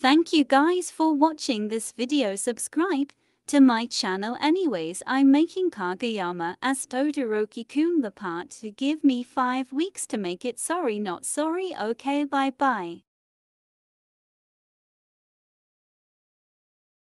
Thank you guys for watching this video. Subscribe to my channel anyways. I'm making Kageyama as Todoroki-kun the part to give me 5 weeks to make it. Sorry not sorry. Okay bye bye